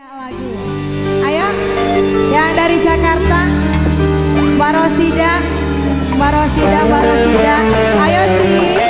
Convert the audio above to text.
lagu. Ayo, yang dari Jakarta, Mbak Rosida, Mbak Rosida, Mbak Rosida. Ayo sih.